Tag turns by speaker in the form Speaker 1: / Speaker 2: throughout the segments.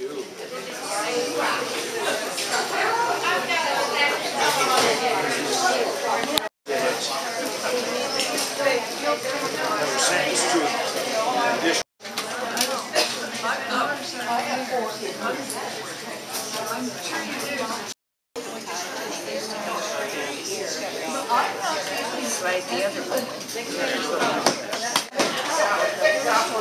Speaker 1: do. Thanks to addition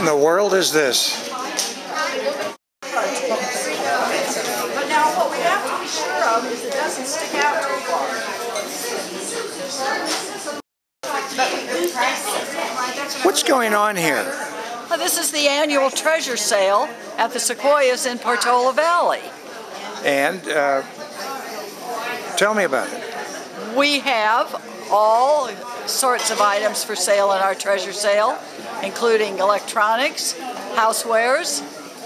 Speaker 1: in the world is this?
Speaker 2: But now, what we have to be sure of is it doesn't stick out too far.
Speaker 1: What's going on here?
Speaker 3: Well, this is the annual treasure sale at the Sequoias in Portola Valley.
Speaker 1: And uh, tell me about it.
Speaker 3: We have all sorts of items for sale in our treasure sale, including electronics, housewares,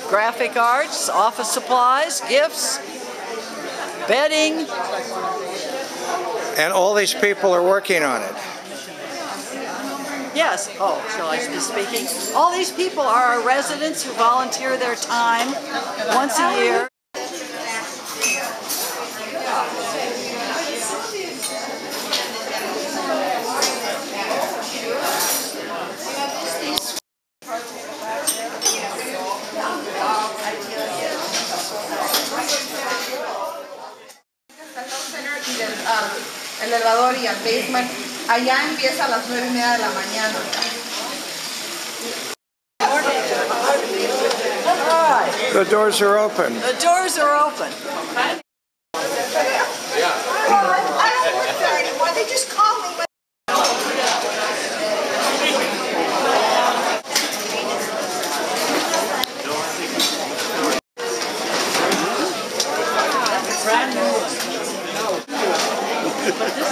Speaker 3: graphic arts, office supplies, gifts, bedding.
Speaker 1: And all these people are working on it.
Speaker 3: Yes, oh, shall I be speaking? All these people are our residents who volunteer their time once a year.
Speaker 4: Elevador y al basement. Allá empieza a las nueve y media de la mañana.
Speaker 1: The doors are open.
Speaker 3: The doors are open.
Speaker 4: I don't
Speaker 5: but this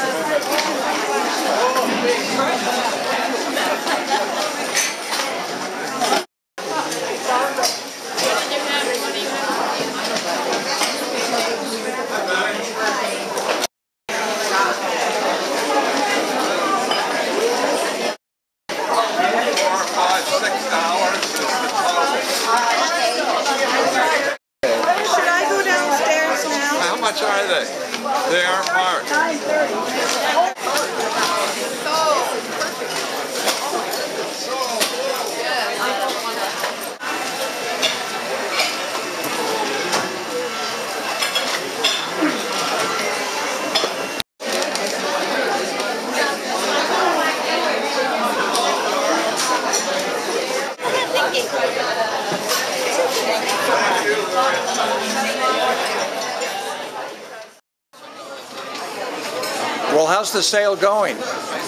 Speaker 1: Well, how's the sale going?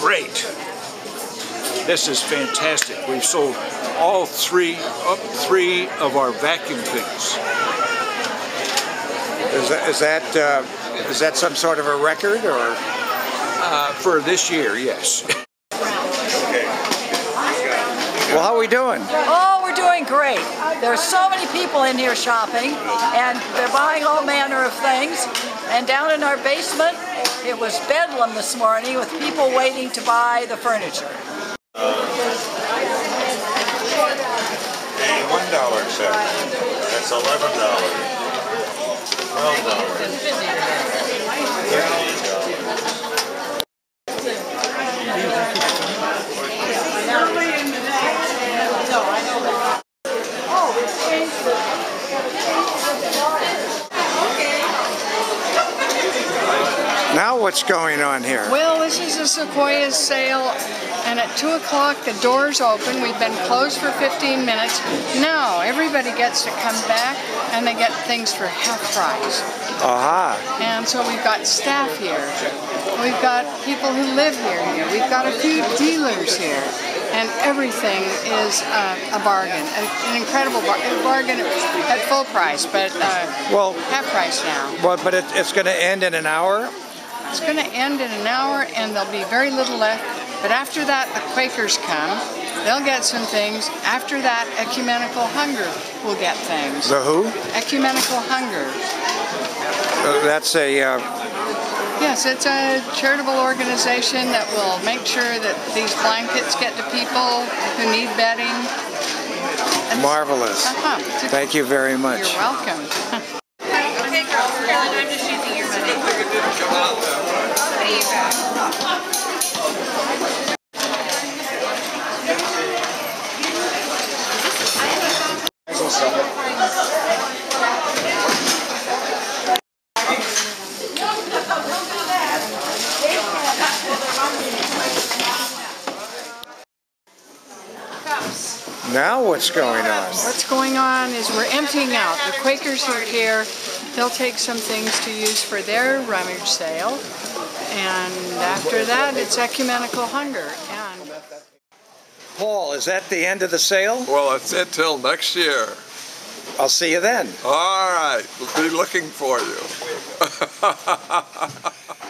Speaker 6: Great. This is fantastic. We've sold all three, up three of our vacuum cleaners.
Speaker 1: Is that is that, uh, is that some sort of a record or?
Speaker 6: Uh, for this year, yes.
Speaker 1: Well, how are we doing?
Speaker 3: Oh, we're doing great. There's so many people in here shopping, and they're buying all manner of things. And down in our basement, it was bedlam this morning with people waiting to buy the furniture.
Speaker 5: One dollar set. That's eleven dollars. Twelve dollars.
Speaker 1: What's going on here?
Speaker 7: Well, this is a Sequoia sale, and at 2 o'clock the doors open. We've been closed for 15 minutes. Now everybody gets to come back and they get things for half price.
Speaker 1: Aha.
Speaker 7: And so we've got staff here. We've got people who live here here. We've got a few dealers here. And everything is uh, a bargain, an, an incredible bar- a bargain at full price, but uh,
Speaker 1: Well,
Speaker 7: half price now.
Speaker 1: well but it, it's going to end in an hour?
Speaker 7: It's going to end in an hour and there'll be very little left. But after that, the Quakers come. They'll get some things. After that, Ecumenical Hunger will get things.
Speaker 1: The who?
Speaker 7: Ecumenical Hunger.
Speaker 1: Uh, that's a, uh,
Speaker 7: Yes, it's a charitable organization that will make sure that these blankets get to people who need bedding.
Speaker 1: marvelous.
Speaker 7: Uh-huh.
Speaker 1: Thank you very much.
Speaker 7: You're welcome.
Speaker 2: Okay, girls, we're. I'm just using your money. What do you got?
Speaker 1: Now what's going on?
Speaker 7: What's going on is we're emptying out. The Quakers are here. They'll take some things to use for their rummage sale. And after that, it's Ecumenical Hunger. And
Speaker 1: Paul, is that the end of the sale?
Speaker 5: Well, that's it till next year.
Speaker 1: I'll see you then.
Speaker 5: All right, we'll be looking for you.